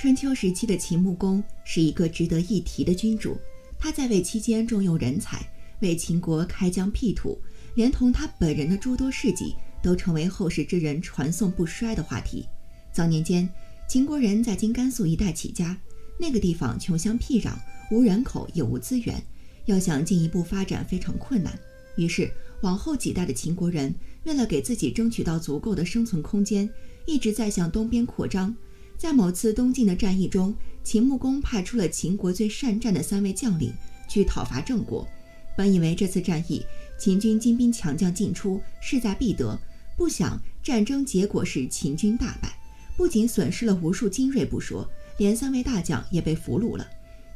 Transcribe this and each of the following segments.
春秋时期的秦穆公是一个值得一提的君主，他在位期间重用人才，为秦国开疆辟土，连同他本人的诸多事迹，都成为后世之人传颂不衰的话题。早年间，秦国人在今甘肃一带起家，那个地方穷乡僻壤，无人口也无资源，要想进一步发展非常困难。于是，往后几代的秦国人为了给自己争取到足够的生存空间，一直在向东边扩张。在某次东晋的战役中，秦穆公派出了秦国最善战的三位将领去讨伐郑国。本以为这次战役秦军精兵强将尽出，势在必得，不想战争结果是秦军大败，不仅损失了无数精锐不说，连三位大将也被俘虏了。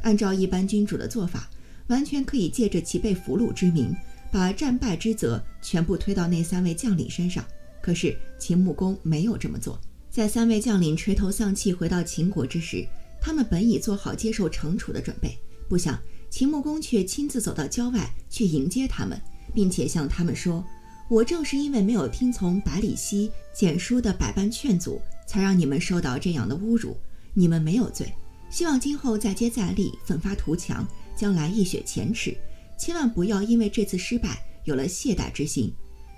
按照一般君主的做法，完全可以借着其被俘虏之名，把战败之责全部推到那三位将领身上。可是秦穆公没有这么做。在三位将领垂头丧气回到秦国之时，他们本已做好接受惩处的准备，不想秦穆公却亲自走到郊外去迎接他们，并且向他们说：“我正是因为没有听从百里奚简书的百般劝阻，才让你们受到这样的侮辱。你们没有罪，希望今后再接再厉，奋发图强，将来一雪前耻。千万不要因为这次失败有了懈怠之心。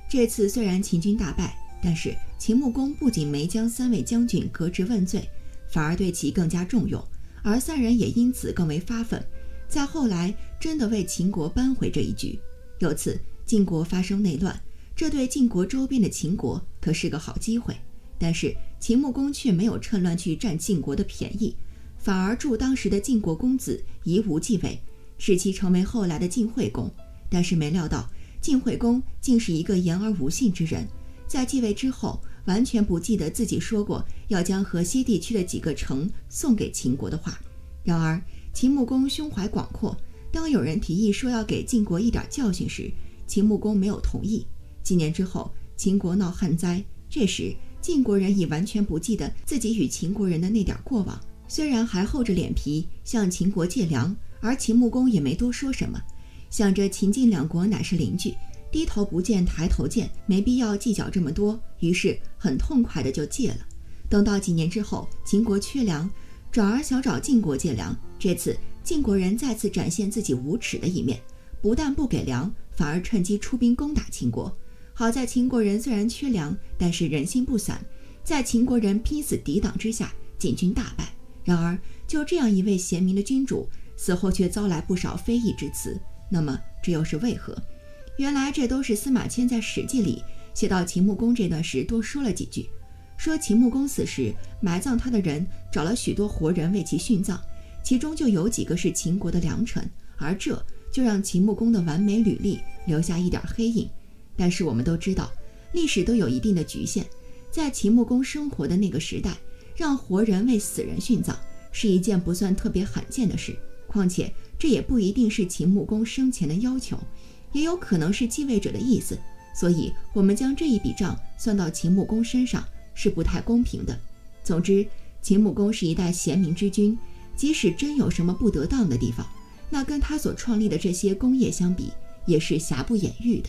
这次虽然秦军大败。”但是秦穆公不仅没将三位将军革职问罪，反而对其更加重用，而三人也因此更为发愤，在后来真的为秦国扳回这一局。由此晋国发生内乱，这对晋国周边的秦国可是个好机会。但是秦穆公却没有趁乱去占晋国的便宜，反而助当时的晋国公子夷吾继位，使其成为后来的晋惠公。但是没料到晋惠公竟是一个言而无信之人。在继位之后，完全不记得自己说过要将河西地区的几个城送给秦国的话。然而，秦穆公胸怀广阔，当有人提议说要给晋国一点教训时，秦穆公没有同意。几年之后，秦国闹旱灾，这时晋国人已完全不记得自己与秦国人的那点过往，虽然还厚着脸皮向秦国借粮，而秦穆公也没多说什么，想着秦晋两国乃是邻居。低头不见抬头见，没必要计较这么多，于是很痛快的就借了。等到几年之后，秦国缺粮，转而想找晋国借粮。这次晋国人再次展现自己无耻的一面，不但不给粮，反而趁机出兵攻打秦国。好在秦国人虽然缺粮，但是人心不散，在秦国人拼死抵挡之下，晋军大败。然而就这样一位贤明的君主，死后却遭来不少非议之词。那么这又是为何？原来这都是司马迁在《史记》里写到秦穆公这段时多说了几句，说秦穆公死时埋葬他的人找了许多活人为其殉葬，其中就有几个是秦国的良臣，而这就让秦穆公的完美履历留下一点黑影。但是我们都知道，历史都有一定的局限，在秦穆公生活的那个时代，让活人为死人殉葬是一件不算特别罕见的事，况且这也不一定是秦穆公生前的要求。也有可能是继位者的意思，所以我们将这一笔账算到秦穆公身上是不太公平的。总之，秦穆公是一代贤明之君，即使真有什么不得当的地方，那跟他所创立的这些功业相比，也是瑕不掩瑜的。